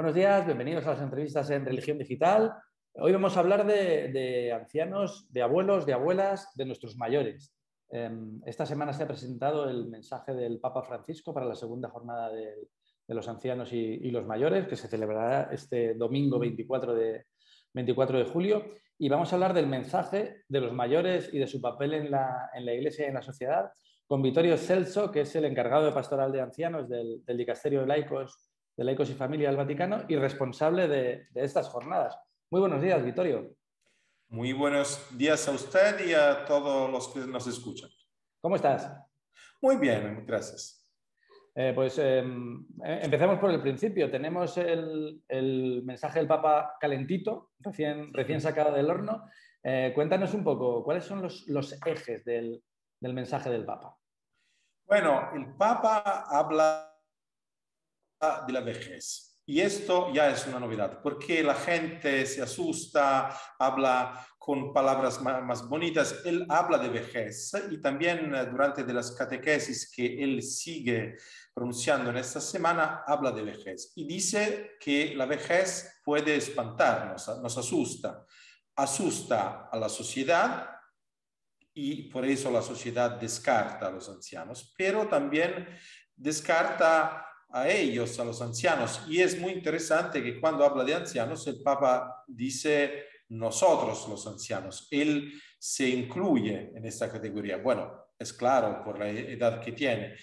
Buenos días, bienvenidos a las entrevistas en Religión Digital. Hoy vamos a hablar de, ancianos, de abuelos, de abuelas, de nuestros mayores. Em, esta semana se ha presentado el mensaje del Papa Francisco para la segunda jornada de, los ancianos y, los mayores, que se celebrará este domingo 24 de, 24 de julio. Y vamos a hablar del mensaje de los mayores y de su papel en la, Iglesia y en la sociedad con Vittorio Celso, que es el encargado de pastoral de ancianos del, del Dicasterio de Laicos de Laicos y Familia del Vaticano y responsable de, estas jornadas. Muy buenos días, Vittorio. Muy buenos días a usted y a todos los que nos escuchan. ¿Cómo estás? Muy bien, gracias. Eh, pues em, eh, empecemos por el principio. Tenemos el, mensaje del Papa calentito, recién, recién sacado del horno. Eh, cuéntanos un poco, ¿cuáles son los, los ejes del, del mensaje del Papa? Bueno, el Papa habla de la vejez. Y esto ya es una novedad, porque la gente se asusta, habla con palabras más, bonitas. Él habla de vejez y también eh, durante de las catequesis que él sigue pronunciando en esta semana, habla de vejez. Y dice que la vejez puede espantarnos, nos asusta. Asusta a la sociedad y por eso la sociedad descarta a los ancianos, pero también descarta a ellos, a los ancianos. Y es muy interesante que cuando habla de ancianos, el Papa dice nosotros los ancianos. Él se incluye en esta categoría. Bueno, es claro por la edad que tiene,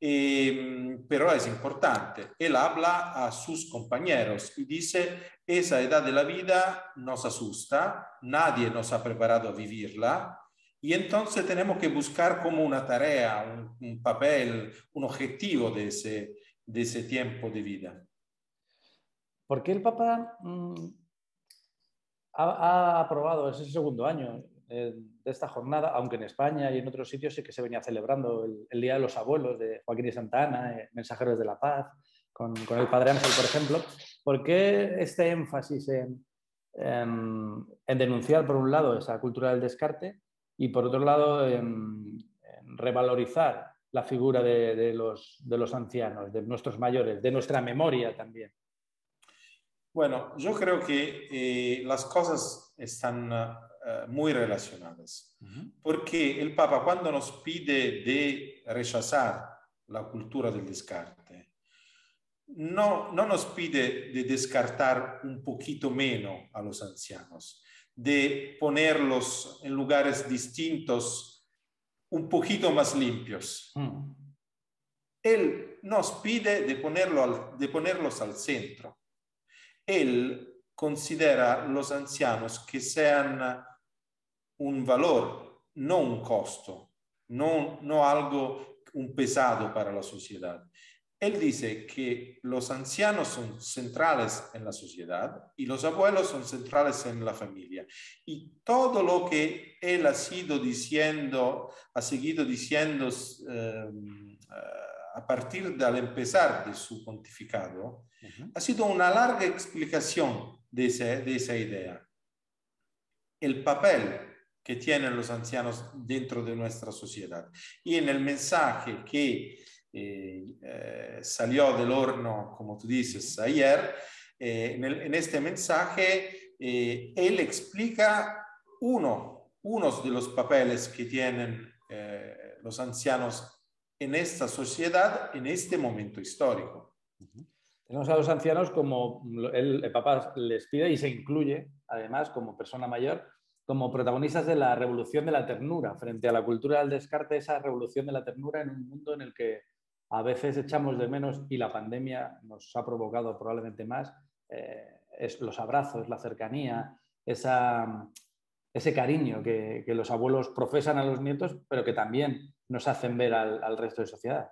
em, pero es importante. Él habla a sus compañeros y dice, esa edad de la vida nos asusta, nadie nos ha preparado a vivirla. Y entonces tenemos que buscar como una tarea, un, un papel, un objetivo de ese, de ese tiempo de vida. ¿Por qué el Papa mm, ha, aprobado ese segundo año eh, de esta jornada, aunque en España y en otros sitios sí que se venía celebrando el, Día de los Abuelos de Joaquín y Santana, eh, Mensajeros de la Paz, con, el Padre Ángel, por ejemplo? ¿Por qué este énfasis en, en, denunciar, por un lado, esa cultura del descarte y, por otro lado, en revalorizar la figura de, los, de los ancianos, de nuestros mayores, de nuestra memoria también? Bueno, yo creo que eh, las cosas están eh, muy relacionadas, porque el Papa cuando nos pide de rechazar la cultura del descarte, no, no nos pide de descartar un poquito menos a los ancianos, de ponerlos en lugares distintos un poquito más limpios. Mm. Él nos pide de, ponerlo de ponerlos al centro. Él considera los ancianos que sean un valor, no un costo, no, no algo, un pesado para la sociedad. Él dice que los ancianos son centrales en la sociedad y los abuelos son centrales en la familia. Y todo lo que él ha sido diciendo, ha seguido diciendo em, a partir del empezar de su pontificado, ha sido una larga explicación de, de esa idea. El papel que tienen los ancianos dentro de nuestra sociedad. Y en el mensaje que eh, salió del horno, como tú dices, ayer, eh, en, este mensaje, eh, él explica uno, unos de los papeles que tienen los ancianos en esta sociedad, en este momento histórico. Tenemos a los ancianos como el, el Papa les pide y se incluye, además, como persona mayor, como protagonistas de la revolución de la ternura, frente a la cultura del descarte, esa revolución de la ternura en un mundo en el que a veces echamos de menos y la pandemia nos ha provocado probablemente más, eh, es los abrazos, la cercanía, ese cariño que, los abuelos profesan a los nietos, pero que también nos hacen ver al, resto de sociedad.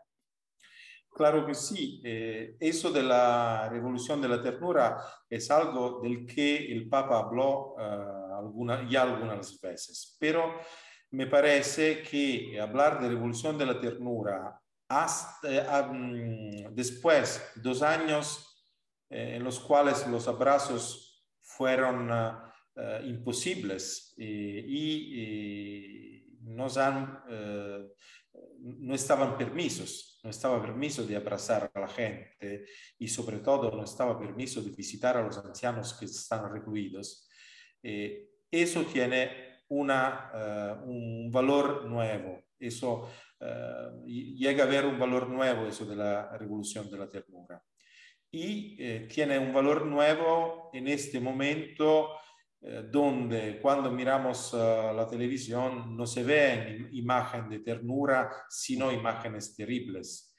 Claro que sí. Eh, eso de la revolución de la ternura es algo del que el Papa habló uh, ya algunas veces, pero me parece que hablar de revolución de la ternura hasta um, después, dos años eh, en los cuales los abrazos fueron uh, uh, imposibles y, y no estaban permisos. no estaba permiso de abrazar a la gente y sobre todo no estaba permiso de visitar a los ancianos que están recluidos, eh, eso tiene una, eh, un valor nuevo, eso eh, llega a ver un valor nuevo eso de la revolución de la ternura. Y tiene un valor nuevo en este momento donde cuando miramos la televisión no se ven imágenes de ternura, sino imágenes terribles.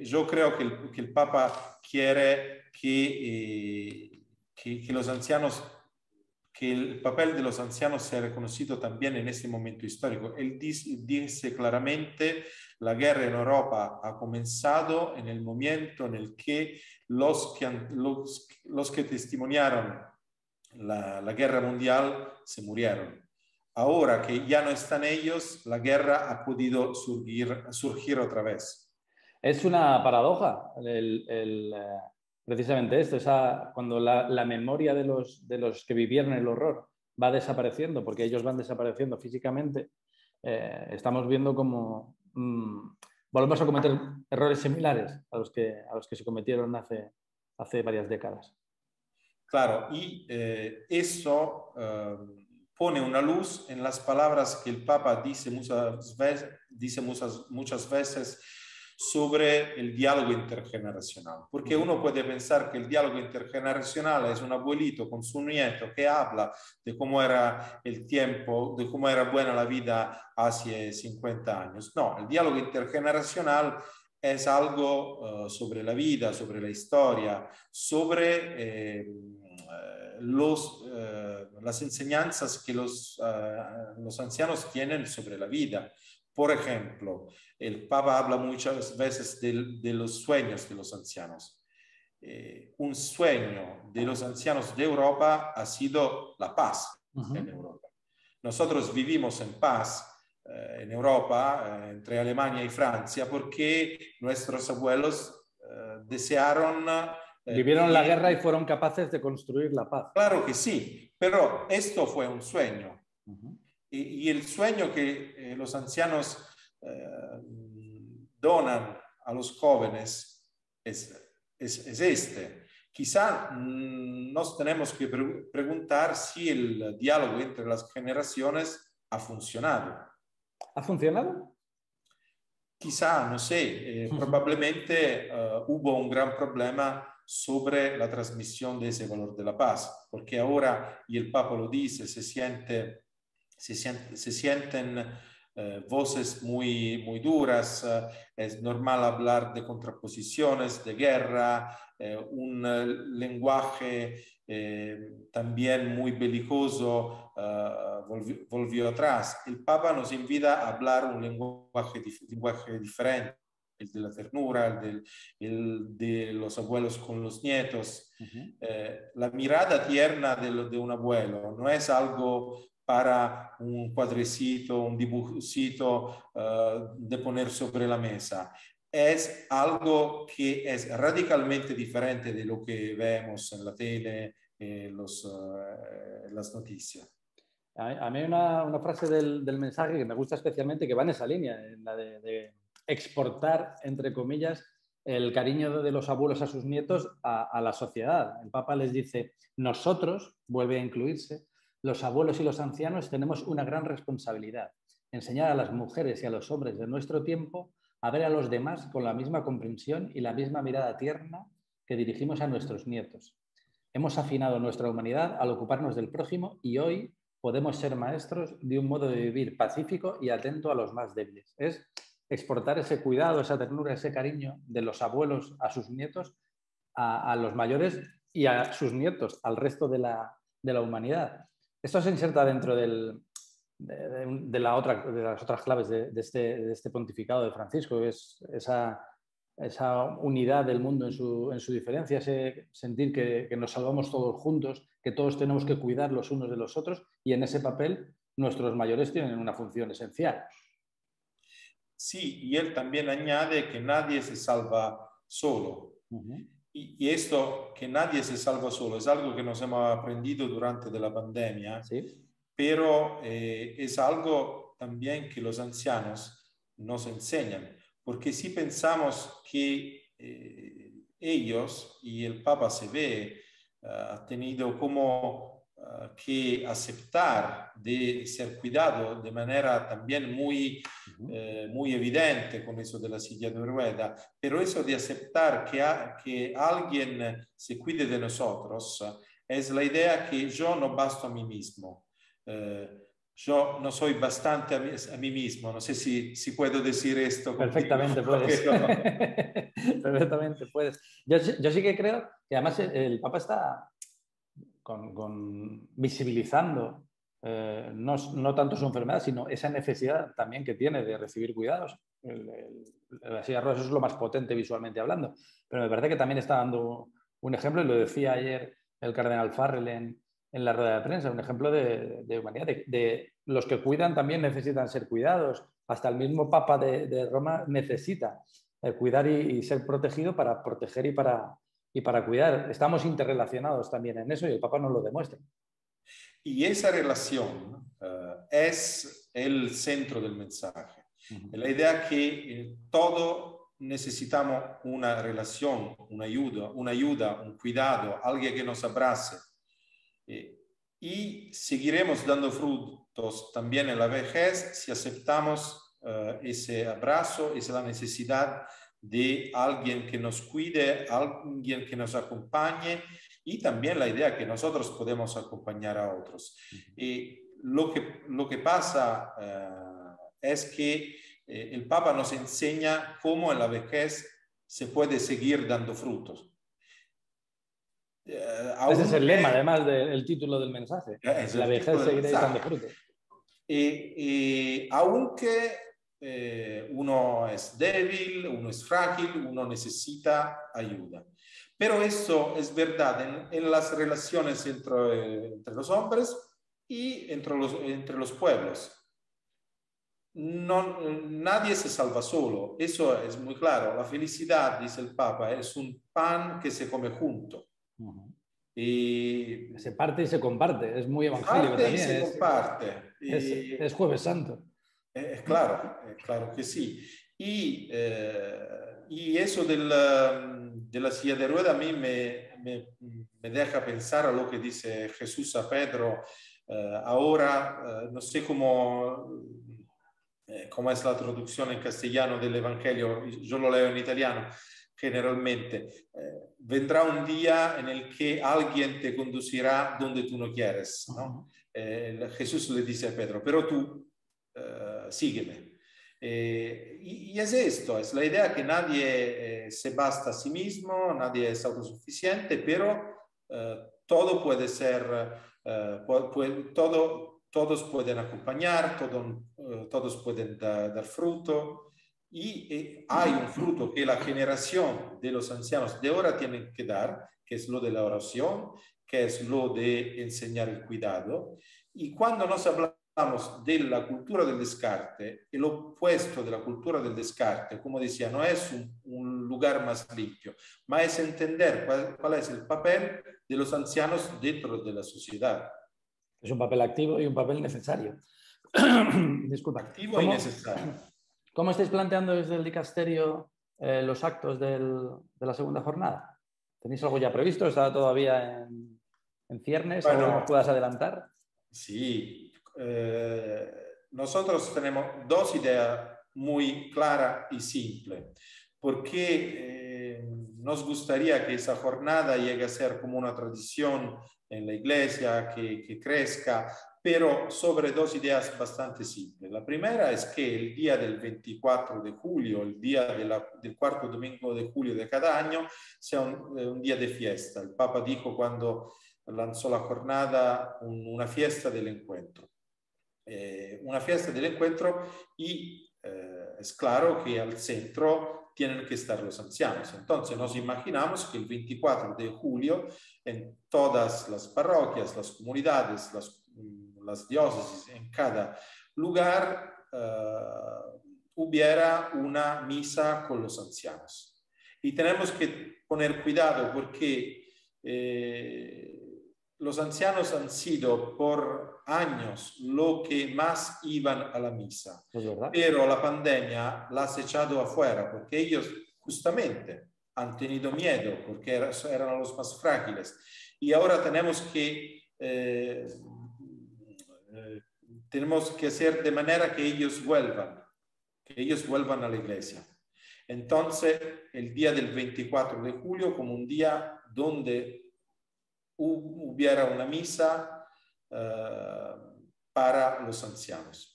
yo creo que el, que el, Papa quiere que, que, que los ancianos que el papel de los ancianos sea reconocido también en este momento histórico. Él dice, claramente, la guerra en Europa ha comenzado en el momento en el que los que, los, los que testimoniaron la, la, guerra mundial se murieron. Ahora que ya no están ellos, la guerra ha podido surgir, surgir otra vez. Es una paradoja el, el, eh, precisamente esto, esa, cuando la, memoria de los, de los que vivieron el horror va desapareciendo, porque ellos van desapareciendo físicamente, eh, estamos viendo como mmm, volvemos a cometer errores similares a los que, a los que se cometieron hace, hace varias décadas. Claro, y eh, eso eh, pone una luz en las palabras que el Papa dice muchas veces, dice muchas, muchas veces sobre el diálogo intergeneracional, porque uno puede pensar que el diálogo intergeneracional es un abuelito con su nieto que habla de cómo era el tiempo, de cómo era buena la vida hace 50 años. No, el diálogo intergeneracional es algo uh, sobre la vida, sobre la historia, sobre eh, los, uh, las enseñanzas que los, uh, los ancianos tienen sobre la vida. Por ejemplo, el Papa habla muchas veces de, de los sueños de los ancianos. Eh, un sueño de los ancianos de Europa ha sido la paz uh -huh. en Europa. Nosotros vivimos en paz eh, en Europa, eh, entre Alemania y Francia, porque nuestros abuelos desearon... Vivieron la guerra y fueron capaces de construir la paz. Claro que sí, pero esto fue un sueño. Uh -huh. y, y, el sueño que los ancianos donan a los jóvenes es, es, es este. Quizá mmm, nos tenemos que pre preguntar si el diálogo entre las generaciones ha funcionado. ¿Ha funcionado? Quizá, no sé, eh, probablemente uh, hubo un gran problema sobre la transmisión de ese valor de la paz, porque ahora, y el Papa lo dice, se, siente, se, siente, se sienten eh, voces muy, muy duras, eh, es normal hablar de contraposiciones, de guerra, eh, un lenguaje también muy belicoso volvió, volvió, atrás. El Papa nos invita a hablar un lenguaje, lenguaje diferente el de la ternura, el, del, el, de los abuelos con los nietos. Uh -huh. eh, la mirada tierna de, de, un abuelo no es algo para un cuadrecito, un dibujito uh, de poner sobre la mesa. Es algo que es radicalmente diferente de lo que vemos en la tele, en los, uh, las noticias. A, mí hay una, una frase del, del, mensaje que me gusta especialmente, que va en esa línea, en la de, de exportar, entre comillas, el cariño de los abuelos a sus nietos a, a, la sociedad. El Papa les dice, nosotros, vuelve a incluirse, los abuelos y los ancianos tenemos una gran responsabilidad, enseñar a las mujeres y a los hombres de nuestro tiempo a ver a los demás con la misma comprensión y la misma mirada tierna que dirigimos a nuestros nietos. Hemos afinado nuestra humanidad al ocuparnos del prójimo y hoy podemos ser maestros de un modo de vivir pacífico y atento a los más débiles. Es exportar ese cuidado, esa ternura, ese cariño de los abuelos a sus nietos, a, los mayores y a sus nietos, al resto de la humanidad. Esto se inserta dentro del, de, la otra, de, las otras claves de, este, de, este, pontificado de Francisco, es esa, esa unidad del mundo en su, en su diferencia, ese sentir que, que, nos salvamos todos juntos, que todos tenemos que cuidar los unos de los otros y en ese papel nuestros mayores tienen una función esencial. Sí, y él también añade que nadie se salva solo. Uh -huh. Y, y, esto, que nadie se salva solo, es algo que nos hemos aprendido durante la pandemia, ¿Sí? pero eh, es algo también que los ancianos nos enseñan, porque si pensamos que eh, ellos y el Papa se ve, ha tenido como eh, que aceptar de ser cuidado de manera también muy, eh, muy evidente con eso de la silla de rueda, pero eso de aceptar que, que alguien se cuide de nosotros es la idea que yo no basto a mí mismo. Eh, yo no soy bastante a mí, mismo, no sé si, si puedo decir esto. Perfectamente puedes. Perfectamente puedes. Yo, yo, sí que creo que además el Papa está con, visibilizando eh, no, no, tanto su enfermedad, sino esa necesidad también que tiene de recibir cuidados. la silla de es lo más potente visualmente hablando, pero me parece que también está dando un ejemplo, y lo decía ayer el cardenal Farrell en, en la rueda de prensa, un ejemplo de, de humanidad, de, los que cuidan también necesitan ser cuidados. Hasta el mismo Papa de, Roma necesita eh, cuidar y, ser protegido para proteger y para, y para cuidar. Estamos interrelacionados también en eso y el Papa nos lo demuestra. Y esa relación uh, es el centro del mensaje. Uh -huh. La idea que eh, todo necesitamos una relación, una ayuda, una ayuda, un cuidado, alguien que nos abrace. Eh, y seguiremos dando frutos también en la vejez si aceptamos uh, ese abrazo, esa necesidad de alguien que nos cuide, alguien que nos acompañe y también la idea que nosotros podemos acompañar a otros. Y lo, que, lo que pasa uh, es que eh, el Papa nos enseña cómo en la vejez se puede seguir dando frutos. Uh, Ese es el lema, además del título del mensaje. la vejez seguirá dando frutos. Y, y aunque eh, uno es débil, uno es frágil, uno necesita ayuda. Pero eso es verdad en, las relaciones entre, entre, los hombres y entre los, entre los pueblos. No, nadie se salva solo, eso es muy claro. La felicidad, dice el Papa, es un pan que se come junto. Y se parte y se comparte, es muy evangélico también. se comparte. Es, es, Jueves Santo. Es claro, claro que sí. Y, eh, y eso de la, de la, silla de rueda a mí me, me, me, deja pensar a lo que dice Jesús a Pedro. Eh, ahora, eh, no sé cómo, cómo es la traducción en castellano del Evangelio, yo lo leo en italiano generalmente. vendrá un día en el que alguien te conducirá donde tú no quieres. ¿no? Jesús le dice a Pedro, pero tú uh, sígueme. Eh, y, y, es esto, es la idea que nadie eh, se basta a sí mismo, nadie es autosuficiente, pero uh, todo puede ser, puede, todo, todos pueden acompañar, todo, todos pueden da, dar fruto. Y hay un fruto que la generación de los ancianos de ahora tienen que dar, que es lo de la oración, que es lo de enseñar el cuidado. Y cuando nos hablamos hablamos de la cultura del descarte, el opuesto de la cultura del descarte, como decía, no es un, un lugar más limpio, ma es entender cuál, cuál, es el papel de los ancianos dentro de la sociedad. Es un papel activo y un papel necesario. Disculpa. Activo ¿Cómo, y necesario. ¿Cómo estáis planteando desde el dicasterio eh, los actos del, de la segunda jornada? ¿Tenéis algo ya previsto? ¿Está todavía en, en ciernes? Bueno, ¿Algo que puedas adelantar? Sí, eh, nosotros tenemos dos ideas muy claras y simples, porque eh, nos gustaría que esa jornada llegue a ser como una tradición en la iglesia, que, que crezca, pero sobre dos ideas bastante simples. La primera es que el día del 24 de julio, el día de la, del cuarto domingo de julio de cada año, sea un, un, día de fiesta. El Papa dijo cuando lanzó la jornada un, una fiesta del encuentro eh, una fiesta del encuentro y eh, es claro que al centro tienen que estar los ancianos. Entonces nos imaginamos que el 24 de julio en todas las parroquias, las comunidades, las, mm, las diócesis, en cada lugar uh, hubiera una misa con los ancianos. Y tenemos que poner cuidado porque eh, los ancianos han sido por años lo que más iban a la misa. Pero la pandemia las ha echado afuera porque ellos justamente han tenido miedo porque era- eran los más frágiles. Y ahora tenemos que, eh, eh, tenemos que hacer de manera que ellos vuelvan, que ellos vuelvan a la iglesia. Entonces, el día del 24 de julio como un día donde hu- hubiera una misa eh, para los ancianos.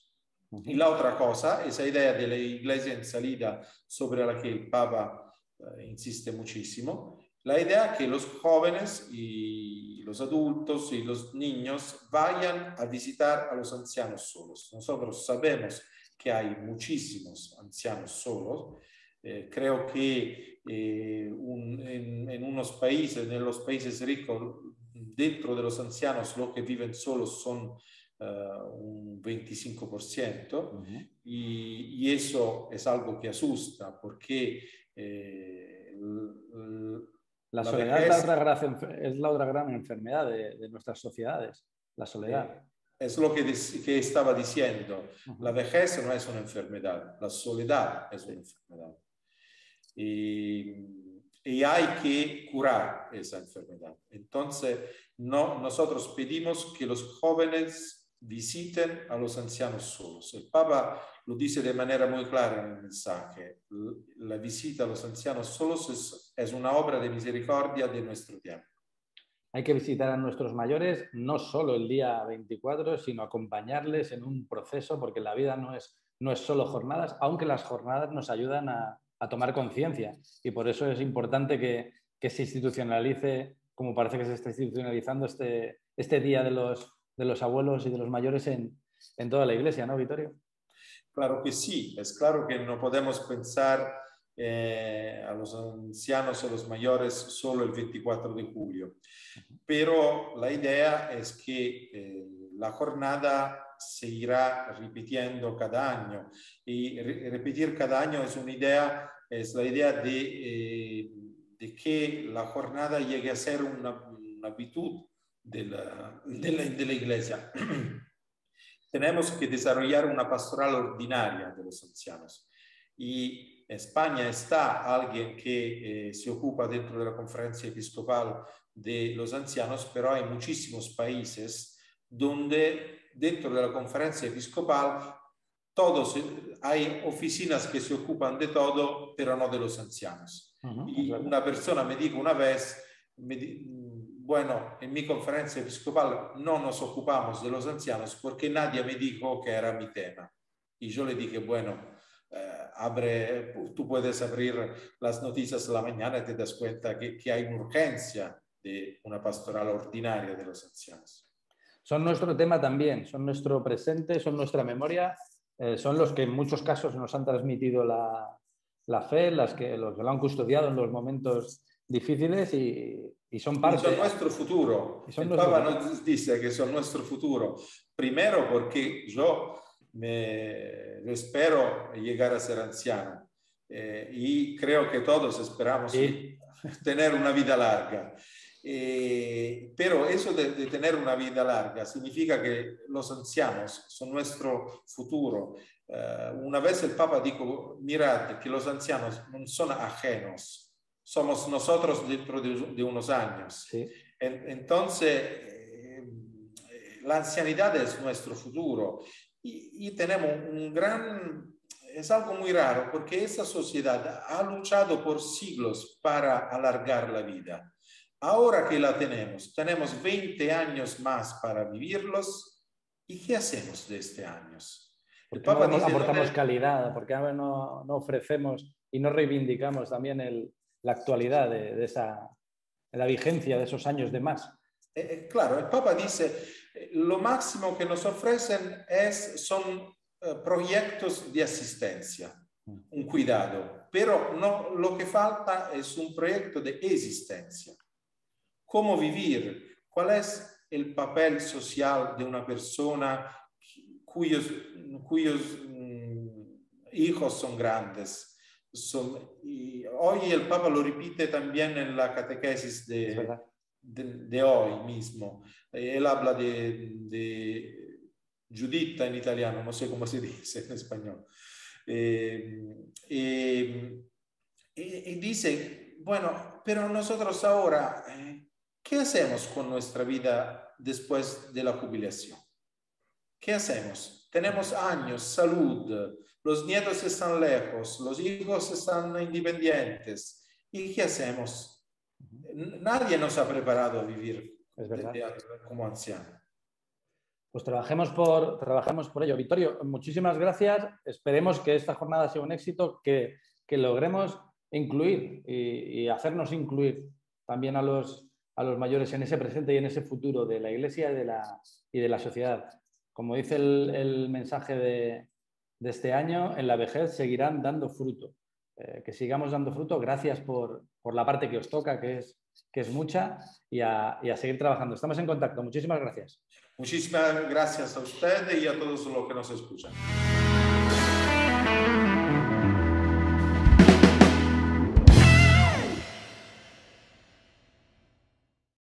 Y la otra cosa, esa idea de la iglesia en salida sobre la que el Papa eh, insiste muchísimo, la idea que los jóvenes y los adultos y los niños vayan a visitar a los ancianos solos. Nosotros sabemos que hay muchísimos ancianos solos. Eh, creo que eh, un- en, en unos países, en los países ricos, dentro de los ancianos, los que viven solos son eh, un 25%. Ujú. Y, y eso es algo que asusta porque eh, La, La soledad es la, otra gran, enfer- es la otra gran enfermedad de, de nuestras sociedades, la soledad. es lo que, estaba diciendo. La vejez no es una enfermedad, la soledad es una enfermedad. Y, y hay que curar esa enfermedad. Entonces, no, nosotros pedimos que los jóvenes visiten a los ancianos solos. El Papa lo dice de manera muy clara en el mensaje. La visita a los ancianos solos es, es una obra de misericordia de nuestro tiempo. Hay que visitar a nuestros mayores no solo el día 24, sino acompañarles en un proceso, porque la vida no es, no es solo jornadas, aunque las jornadas nos ayudan a, a tomar conciencia. Y por eso es importante que, que se institucionalice, como parece que se está institucionalizando este, este día de los, de los abuelos y de los mayores en, en toda la iglesia, ¿no, Vittorio? Claro que sí, es claro que no podemos pensar eh, a los ancianos o los mayores solo el 24 de julio, pero la idea es que eh, la jornada se irá repitiendo cada año. Y re- repetir cada año es una idea, es la idea de, eh, de que la jornada llegue a ser una, una de la, de la- de la iglesia. tenemos que desarrollar una pastoral ordinaria de los ancianos. Y en España está alguien que eh, se ocupa dentro de la conferencia episcopal de los ancianos, pero hay muchísimos países donde dentro de la conferencia episcopal todos hay oficinas que se ocupan de todo, pero no de los ancianos. Ujú, es Y verdad. una persona me dijo una vez, me di- bueno, en mi conferencia episcopal no nos ocupamos de los ancianos porque nadie me dijo que era mi tema. Y yo le dije, bueno, eh, abre, tú puedes abrir las noticias a la mañana y te das cuenta que, que hay una urgencia de una pastoral ordinaria de los ancianos. Son nuestro tema también, son nuestro presente, son nuestra memoria, eh, son los que en muchos casos nos han transmitido la, la fe, las que, los que lo han custodiado en los momentos difíciles y, y son parte. son nuestro futuro. Y son El nuestro Papa nos dice que son nuestro futuro. Primero porque yo me yo espero llegar a ser anciano eh, y creo que todos esperamos Sí. tener una vida larga. Eh, pero eso de, de tener una vida larga significa que los ancianos son nuestro futuro. Eh, una vez el Papa dijo, mirad que los ancianos no son ajenos, somos nosotros dentro de, unos años. Sí. En- Entonces, eh, la ancianidad es nuestro futuro y, y tenemos un gran, es algo muy raro porque esta sociedad ha luchado por siglos para alargar la vida. Ahora que la tenemos, tenemos 20 años más para vivirlos y ¿qué hacemos de este años? ¿Por qué no Papa no dice, aportamos "¿Dónde- calidad? ¿Por qué no, no ofrecemos y no reivindicamos también el- la actualidad de, de esa, de la vigencia de esos años de más? Eh, eh, claro, el Papa dice, lo máximo que nos ofrecen es, son eh, proyectos de asistencia, un cuidado, pero no, lo que falta es un proyecto de existencia. ¿Cómo vivir? ¿Cuál es el papel social de una persona cuyos, cuyos mm, hijos son grandes? Son- y hoy el Papa lo repite también en la catequesis de, hoy mismo. Eh, Él habla de, de- Judita en italiano, no sé cómo se dice en español. Eh, eh, y, dice, bueno, pero nosotros ahora, ¿qué hacemos con nuestra vida después de la jubilación? ¿Qué hacemos? Tenemos años, salud, los nietos están lejos, los hijos están independientes. ¿Y qué hacemos? Nadie nos ha preparado a vivir como anciano. Pues trabajemos por, trabajemos por ello. Vittorio, muchísimas gracias. Esperemos que esta jornada sea un éxito, que, logremos incluir y, hacernos incluir también a los, a los mayores en ese presente y en ese futuro de la Iglesia y de la, y de la sociedad. Como dice el, mensaje de, este año, en la vejez seguirán dando fruto. Eh, que sigamos dando fruto. Gracias por, la parte que os toca, que es, mucha, y a, seguir trabajando. Estamos en contacto. Muchísimas gracias. Muchísimas gracias a usted y a todos los que nos escuchan.